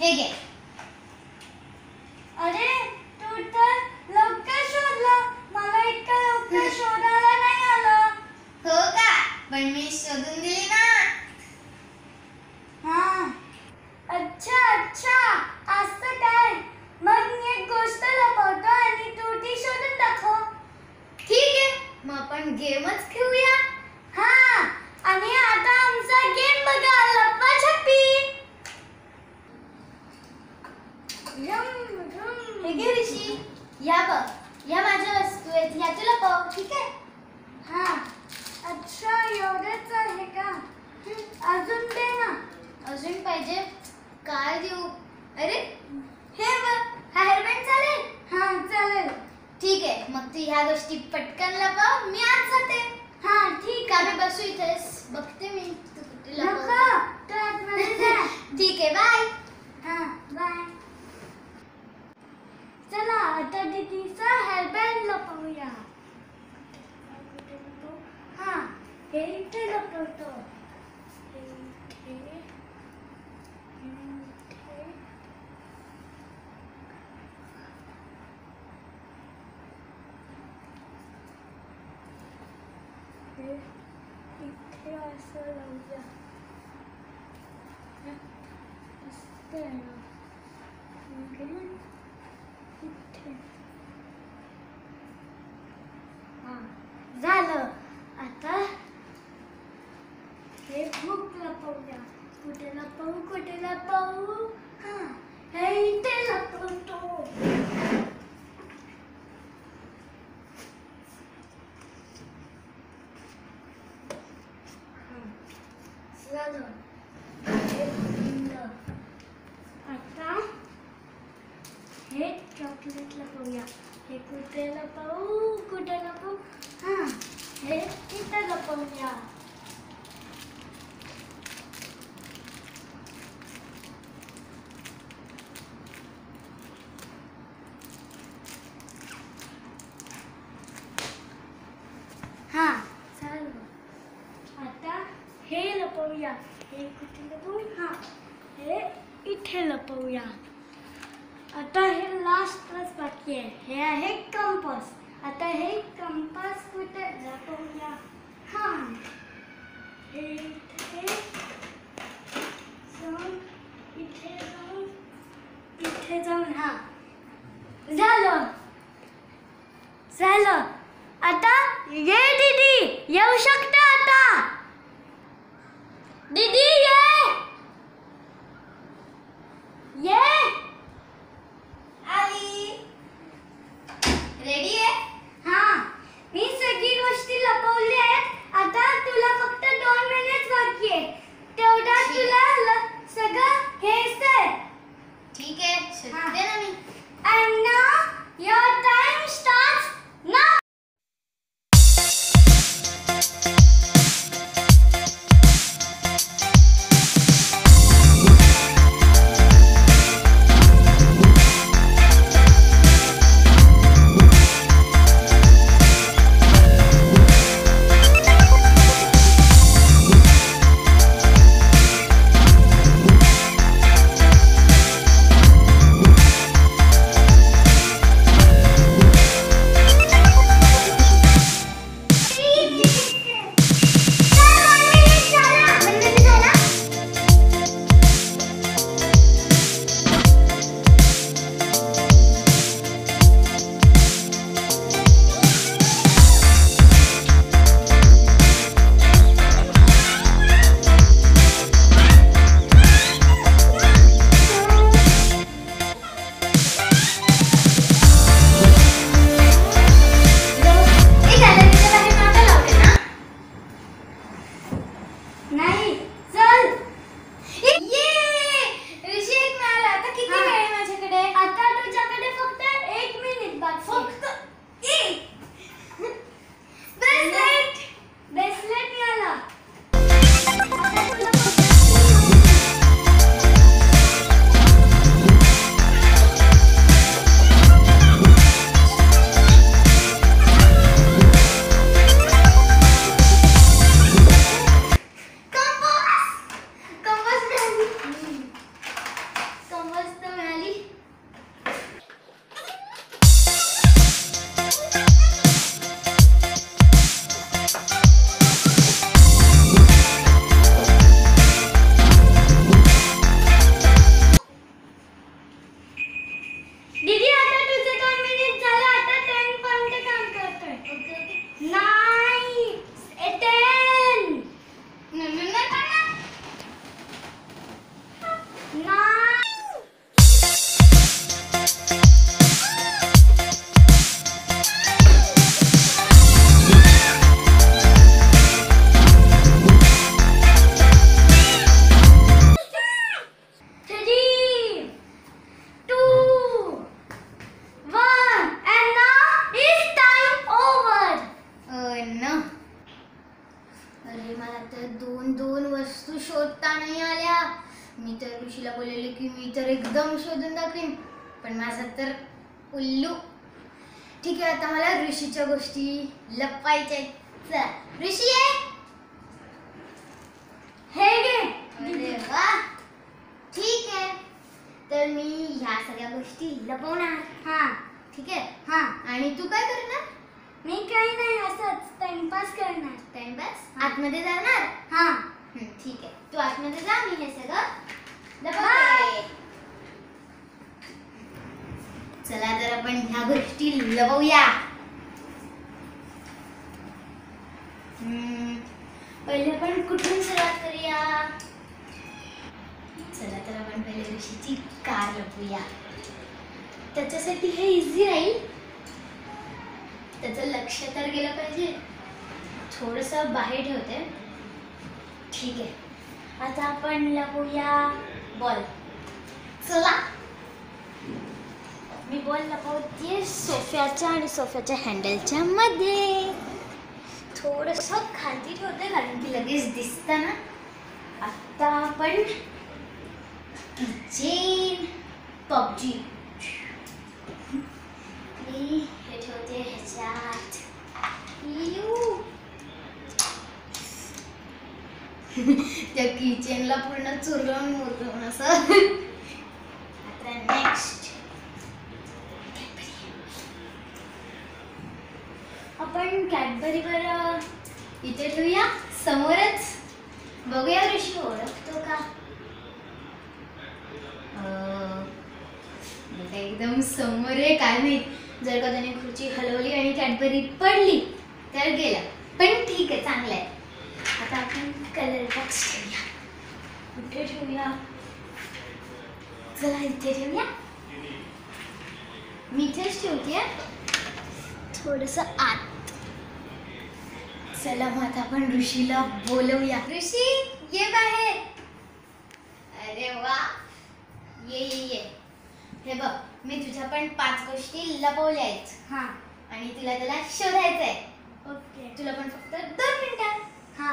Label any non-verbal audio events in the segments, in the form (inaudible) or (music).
हे घे अरे तू तर लवकर शोधलं मला इतकं लवकर शोधायला नाही आलं हो का पण मी शोधून दिली ना rasa lezat Pastel Mungkin Putih Zala Atas Lepuk lapau dia Kuda lapau, kuda lapau Haa Kutela pa. Oo, kutela. Ha? Eh, kita na pa. Ha? Salo. Ata, he na pa niya. Eh, kutela. Ha? Eh, ite na ya. pa. Punha. पण माझा तर उल्लू. ठीक आहे आता मला ऋषीच्या गोष्टी लपवायच्या आहेत. चला ऋषी आहे हे घे. अरे वा. ठीक आहे. तर मी ह्या सगळ्या गोष्टी लपवणार. हा. ठीक आहे? हा. आणि तू काय करणार? मी काही नाही असंच टाइमपास करणार. टाइमपास? आतमध्ये जाणार? हा. हं, ठीक आहे. तू आतमध्ये जा मी हे सगळं लपवते. चला तर आपण ह्या गोष्टी लपवूया. पहिले आपण कुठून सुरुवात करूया? चला तर आपण पहिले ऋषीची कार लपवूया. त्याच्यासाठी हे इझी राहील. त्याचं लक्ष तर गेलं पाहिजे. थोडंसं बाहेर ठेवते. ठीक आहे. आता आपण लपवूया बॉल चला. मी बॉल लपवते सोफ्याच्या आणि सोफ्याच्या हँडलच्या मध्ये. थोडस खालती ठेवते कारण की लगेच दिसतं ना. आता आपण किचेन पबजी. मी हे ठेवते ह्याच्यात. त्या किचनला पूर्ण चुरवून मुरवून असं. (laughs) आता नेक्स्ट आपण कॅडबरीवर अ, इथे ठेवूया. समोरच बघूया ऋषी ओळखतो का? म्हणजे एकदम समोर आहे काय माहीत. जर का त्याने खुर्ची हलवली आणि कॅडबरी पडली तर गेला. पण ठीक आहे चांगलं आहे. आता आपण कलर बॉक्स ठेवूया. कुठे ठेवूया चला इथे ठेवूया. मी इथेच ठेवते. थोडस आत. चला मग आता आपण ऋषीला बोलवूया. ऋषी ये बाहेर. अरे वा. ये ये ये. हे बघ मी तुझ्या पण पाच गोष्टी लपवल्या आहेत हा. आणि तुला त्याला शोधायचं आहे ओके. तुला पण फक्त दोन मिनिटात हा.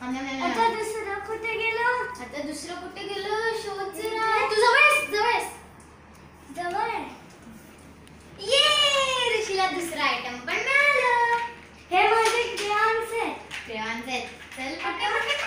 आता दुसरं कुठे गेलो आता दुसरं कुठे गेलो शोध जरा तू जवळ आहेस, जवळ आहेस. जवळ. ये ऋषीला दुसरं आयटम पण मिळालं हे माझे crayons आहे आहेत. चल पटकन.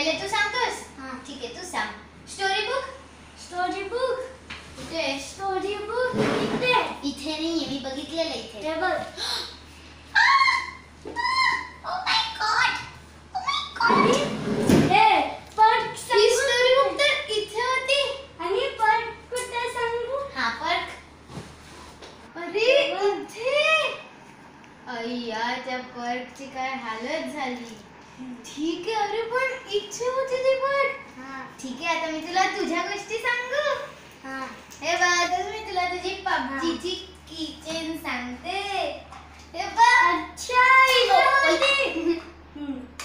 पहिले तू सांगतोस? हा. ठीक आहे तू सांग. स्टोरी बुक स्टोरी बुक कुठे स्टोरी बुक इथे. इथे नाहीये मी बघितलेलं इथे. Oh oh हे बघ स्टोरी बुक तर इथे होती. आणि पर्क सांगू? हा पर्क अरे त्या पर्कची काय हालत झाली. ठीक आहे अरे पण इच्छा होती ती पण. हा. ठीक आहे आता मी तुला तुझ्या गोष्टी सांगू. हा. हे बघ मी तुला तुझी पबजीची किचन सांगते. हे बघ अच्छा.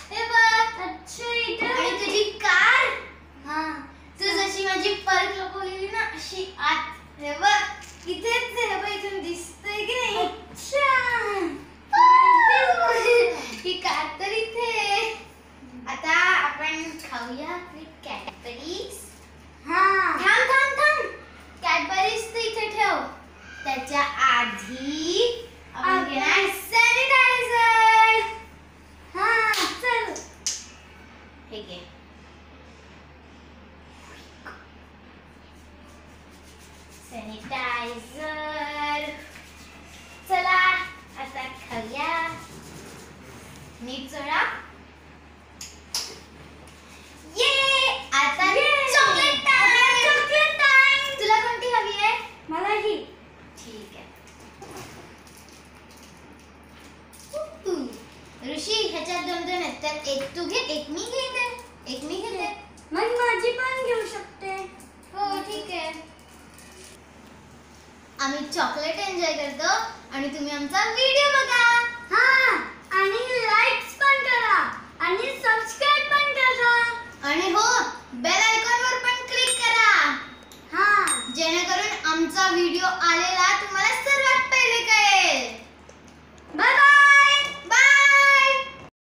हे बघ अच्छा इथे आणि. तुझी कार. हा. तू जशी माझी परत लपवलेली ना अशी आत. हे बघ इथेच हे बघ इथून दिसतंय की नाही अच्छा ही कार तर इथे आहे. आता आपण खाऊया कॅडबरीज हा थांब थांब थांब कॅडबरीज तर इथे ठेव त्याच्या आधी आपण आपण- घेणार सॅनिटायझर हा चल हे घे सॅनिटायझर चला आता खाऊया. मीठ सोडा ये आता चॉकलेट टाइम चॉकलेट टाइम तुला कोणती हवी आहे? मला ही ठीक आहे. ऋषी ह्याच्यात दोन दोन आहेत. तर एक तू घे एक मी घेते एक मी घेते मग माझी पण घेऊ शकते हो ठीक आहे आम्ही चॉकलेट एन्जॉय करतो आणि तुम्ही आमचा व्हिडिओ बघा. हा आणि लाईक्स पण करा आणि सबस्क्राईब पण करा. आणि हो बेल आयकॉन वर पण क्लिक करा. हा. जेणेकरून आमचा व्हिडिओ आलेला